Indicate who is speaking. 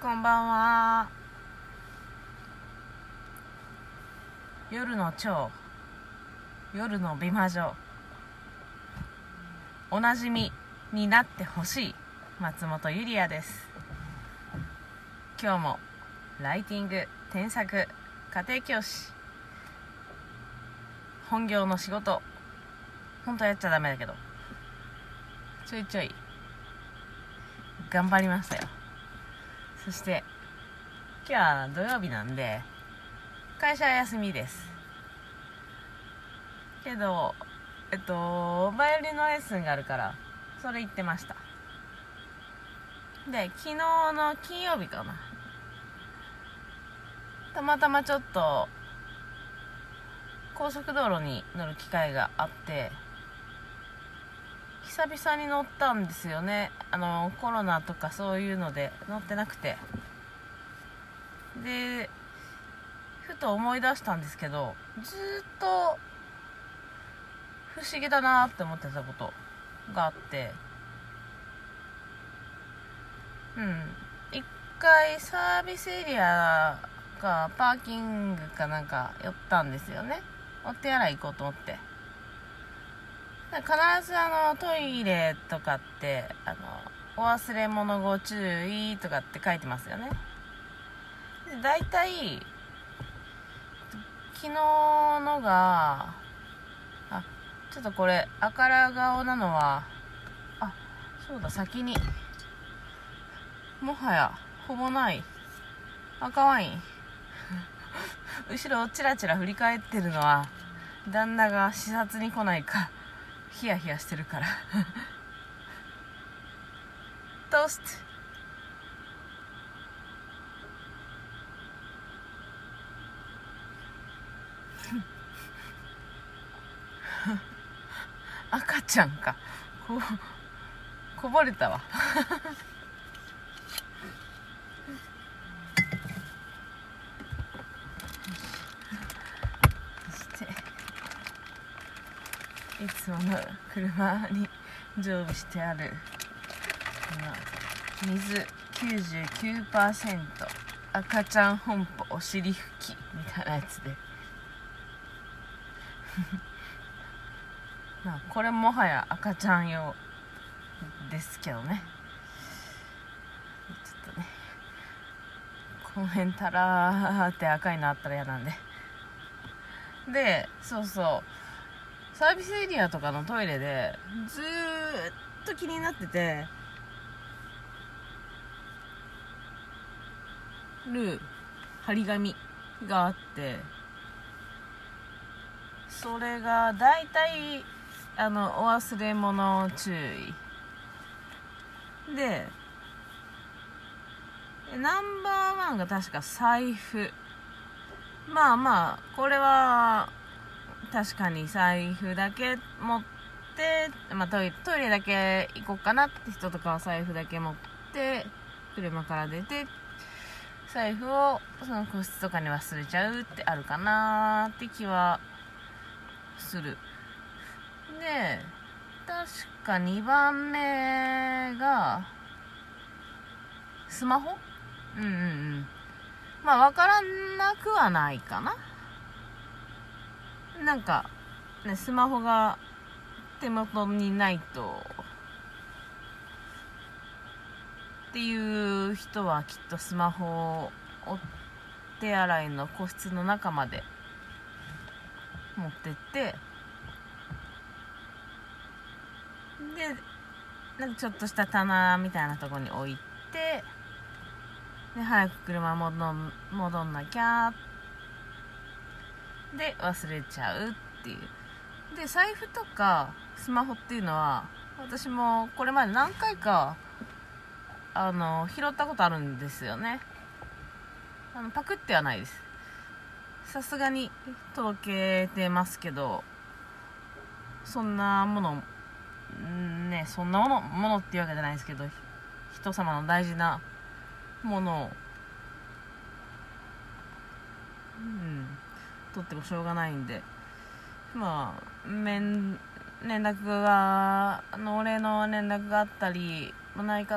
Speaker 1: こんばんは。夜の蝶。夜の美魔女。おなじみになってほしい。松本ゆりやです。今日もライティング添削家庭教師。本業の仕事。本当はやっちゃダメだけど。ちょいちょい。頑張りましたよ。そして今日は土曜日なんで会社は休みです。けどえっとバイオリンのレッスンがあるからそれ行ってました。で昨日の金曜日かな。たまたまちょっと高速道路に乗る機会があって久々に乗ったんですよね。あのコロナとかそういうので乗ってなくて。でふと思い出したんですけどずっと不思議だなって思ってたことがあって。うん。一回サービスエリアかパーキングかなんか寄ったんですよね。お手洗い行こうと思って。必ずあのトイレとかってあのお忘れ物ご注意とかって書いてますよね。で大体昨日のがあちょっとこれ赤ら顔なのはあそうだ先にもはやほぼない赤ワイン。後ろをチラチラ振り返ってるのは旦那が視察に来ないか。ヒヤヒヤしてるから。トースト赤ちゃんか。ここぼれたわ。いつもの車に常備してある水99%赤ちゃん本舗お尻拭きみたいなやつで。まあこれもはや赤ちゃん用ですけどね。ちょっとねこの辺たらーって赤いのあったら嫌なんで。でそうそう。サービスエリアとかのトイレでずっと気になっててる張り紙があってそれが大体あのお忘れ物注意。でナンバーワンが確か財布。まあまあこれは確かに財布だけ持って、まあ、トイレトイレだけ行こうかなって人とかは財布だけ持って車から出て財布をその個室とかに忘れちゃうってあるかなって気はする。で確か2番目がスマホ？うんうんうん。まあ分からなくはないかな。なんか、ね、スマホが手元にないとっていう人はきっとスマホを手洗いの個室の中まで持ってってでなんかちょっとした棚みたいなとこに置いてで早く車戻ん戻んなきゃってで忘れちゃうっていう。で財布とかスマホっていうのは私もこれまで何回かあの拾ったことあるんですよね。あのパクってはないです。さすがに届けてますけどそんなものねそんなものものっていうわけじゃないですけど人様の大事なものをうん取ってもしょうがないんで。まあ面連絡があのお礼の連絡があったりないか